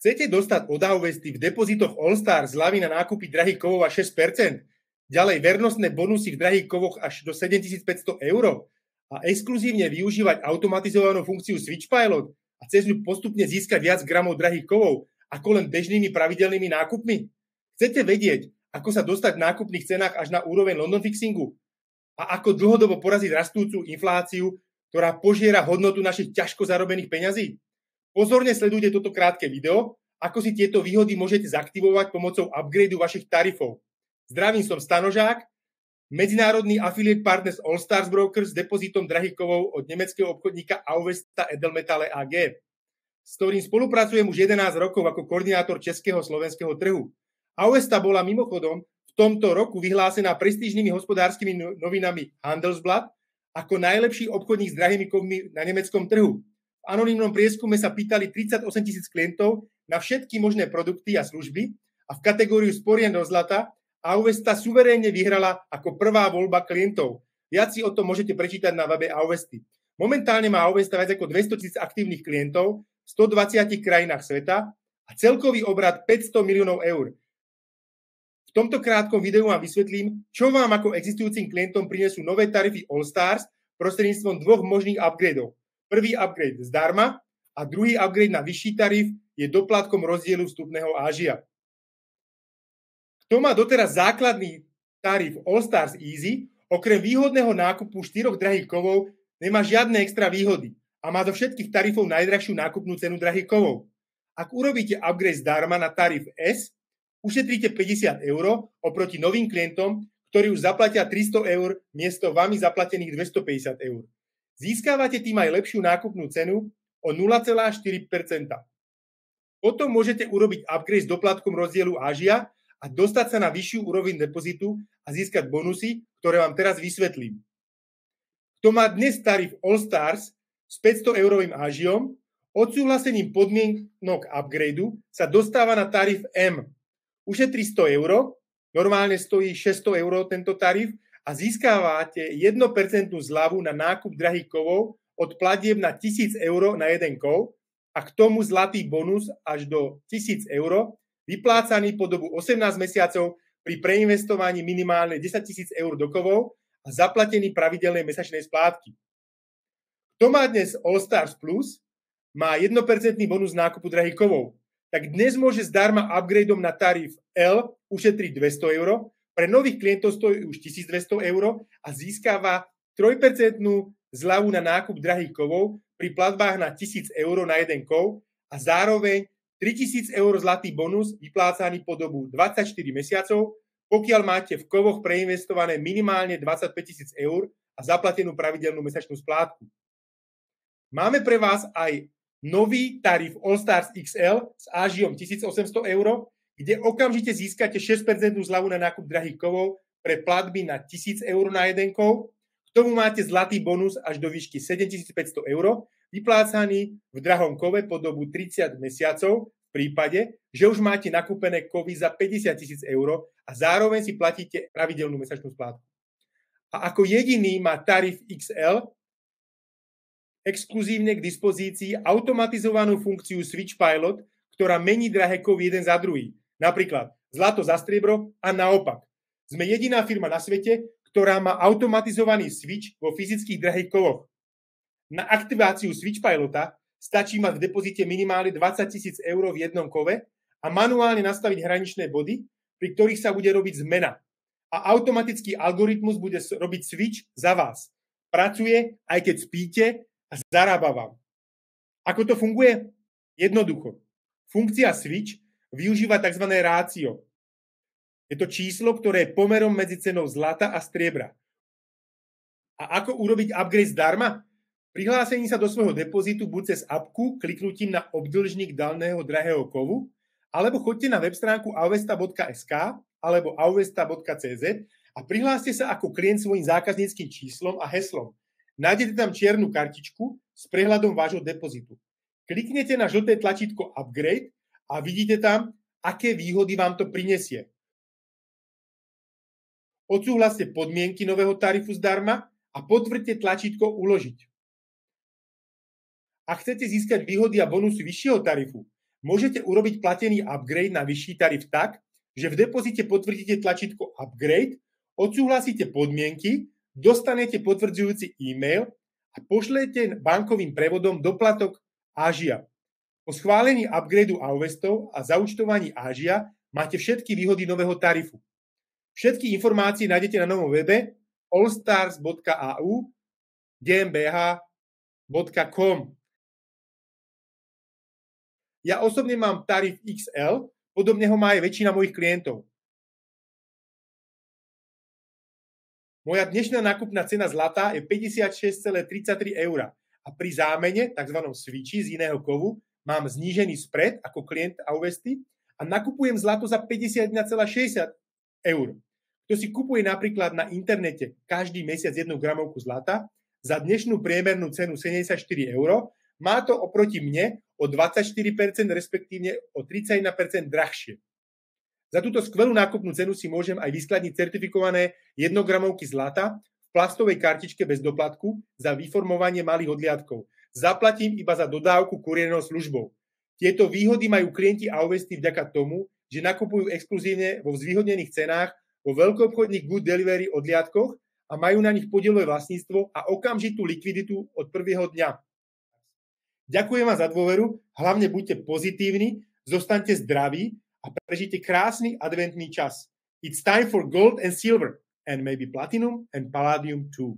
Chcete dostať od Auvesty v depozitoch Allstar zľavy na nákupy drahých kovov až 6%, ďalej vernostné bonusy v drahých kovoch až do 7500 eur a exkluzívne využívať automatizovanú funkciu Switch Pilot a cez ňu postupne získať viac gramov drahých kovov ako len bežnými pravidelnými nákupmi? Chcete vedieť, ako sa dostať v nákupných cenách až na úroveň London Fixingu? A ako dlhodobo poraziť rastúcu infláciu, ktorá požiera hodnotu našich ťažko zarobených peňazí? Pozorne sledujte toto krátke video, ako si tieto výhody môžete zaktivovať pomocou upgradeu vašich tarifov. Zdravím, som Stanožák, medzinárodný affiliate partner All Stars Brokers s depozitom drahých kovov od nemeckého obchodníka Auvesta Edelmetale AG, s ktorým spolupracujem už 11 rokov ako koordinátor českého slovenského trhu. Auvesta bola mimochodom v tomto roku vyhlásená prestížnymi hospodárskymi no- novinami Handelsblatt ako najlepší obchodník s drahými kovmi na nemeckom trhu. V anonimnom prieskume sa pýtali 38 tisíc klientov na všetky možné produkty a služby a v kategóriu sporien do zlata Auvesta suverénne vyhrala ako prvá voľba klientov. Viac si o tom môžete prečítať na webe Auvesty. Momentálne má Auvesta viac ako 200 tisíc aktívnych klientov v 120 krajinách sveta a celkový obrad 500 miliónov eur. V tomto krátkom videu vám vysvetlím, čo vám ako existujúcim klientom prinesú nové tarify All Stars prostredníctvom dvoch možných upgradeov. Prvý upgrade zdarma a druhý upgrade na vyšší tarif je doplatkom rozdielu vstupného ážia. Kto má doteraz základný tarif All Stars Easy, okrem výhodného nákupu štyroch drahých kovov, nemá žiadne extra výhody a má do všetkých tarifov najdrahšiu nákupnú cenu drahých kovov. Ak urobíte upgrade zdarma na tarif S, ušetríte 50 eur oproti novým klientom, ktorí už zaplatia 300 eur miesto vami zaplatených 250 eur. Získávate tým aj lepšiu nákupnú cenu o 0,4%. Potom môžete urobiť upgrade s doplatkom rozdielu Ažia a dostať sa na vyššiu úroveň depozitu a získať bonusy, ktoré vám teraz vysvetlím. Kto má dnes tarif All Stars s 500 eurovým Ažiom, odsúhlasením podmienok upgradeu sa dostáva na tarif M. Ušetrí 100 eur, normálne stojí 600 eur tento tarif a získávate 1% zľavu na nákup drahých kovov od platieb na 1000 eur na jeden kov a k tomu zlatý bonus až do 1000 eur, vyplácaný po dobu 18 mesiacov pri preinvestovaní minimálne 10 000 eur do kovov a zaplatený pravidelnej mesačnej splátky. Kto má dnes All Stars Plus, má 1% bonus nákupu drahých kovov, tak dnes môže zdarma upgradeom na tarif L ušetriť 200 eur pre nových klientov stojí už 1200 eur a získava 3% zľavu na nákup drahých kovov pri platbách na 1000 eur na jeden kov a zároveň 3000 eur zlatý bonus vyplácaný po dobu 24 mesiacov, pokiaľ máte v kovoch preinvestované minimálne 25 000 eur a zaplatenú pravidelnú mesačnú splátku. Máme pre vás aj nový tarif All Stars XL s ážiom 1800 eur, kde okamžite získate 6% zľavu na nákup drahých kovov pre platby na 1000 eur na jeden kov. K tomu máte zlatý bonus až do výšky 7500 eur, vyplácaný v drahom kove po dobu 30 mesiacov v prípade, že už máte nakúpené kovy za 50 tisíc eur a zároveň si platíte pravidelnú mesačnú splátku. A ako jediný má tarif XL exkluzívne k dispozícii automatizovanú funkciu Switch Pilot, ktorá mení drahé kovy jeden za druhý. Napríklad zlato za striebro a naopak. Sme jediná firma na svete, ktorá má automatizovaný switch vo fyzických drahých kovoch. Na aktiváciu switch pilota stačí mať v depozite minimálne 20 tisíc eur v jednom kove a manuálne nastaviť hraničné body, pri ktorých sa bude robiť zmena. A automatický algoritmus bude robiť switch za vás. Pracuje, aj keď spíte a zarába vám. Ako to funguje? Jednoducho. Funkcia switch využíva tzv. rácio. Je to číslo, ktoré je pomerom medzi cenou zlata a striebra. A ako urobiť upgrade zdarma? Prihlásení sa do svojho depozitu buď cez apku kliknutím na obdlžník daného drahého kovu, alebo choďte na web stránku auvesta.sk alebo auvesta.cz a prihláste sa ako klient svojim zákazníckým číslom a heslom. Nájdete tam čiernu kartičku s prehľadom vášho depozitu. Kliknete na žlté tlačítko Upgrade a vidíte tam, aké výhody vám to prinesie. Odsúhlaste podmienky nového tarifu zdarma a potvrďte tlačítko Uložiť. Ak chcete získať výhody a bonusy vyššieho tarifu, môžete urobiť platený upgrade na vyšší tarif tak, že v depozite potvrdíte tlačítko upgrade, odsúhlasíte podmienky, dostanete potvrdzujúci e-mail a pošlete bankovým prevodom doplatok Ažia. Po schválení upgradeu Auvestov a zaučtovaní Ažia máte všetky výhody nového tarifu. Všetky informácie nájdete na novom webe allstars.au gmbh.com Ja osobne mám tarif XL, podobne ho má aj väčšina mojich klientov. Moja dnešná nákupná cena zlata je 56,33 eur a pri zámene, tzv. switchi z iného kovu, mám znížený spread ako klient Auvesty a nakupujem zlato za 51,60 eur. Kto si kupuje napríklad na internete každý mesiac jednu gramovku zlata za dnešnú priemernú cenu 74 eur, má to oproti mne o 24%, respektívne o 31% drahšie. Za túto skvelú nákupnú cenu si môžem aj vyskladniť certifikované 1 gramovky zlata v plastovej kartičke bez doplatku za vyformovanie malých odliadkov. Zaplatím iba za dodávku kuriérnou službou. Tieto výhody majú klienti Auvesty vďaka tomu, že nakupujú exkluzívne vo zvýhodnených cenách vo veľkoobchodných good delivery odliadkoch a majú na nich podielové vlastníctvo a okamžitú likviditu od prvého dňa. Ďakujem vám za dôveru, hlavne buďte pozitívni, zostaňte zdraví a prežite krásny adventný čas. It's time for gold and silver and maybe platinum and palladium too.